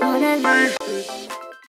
Wanna be